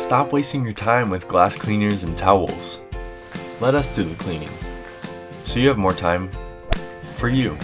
Stop wasting your time with glass cleaners and towels. Let us do the cleaning. So you have more time for you.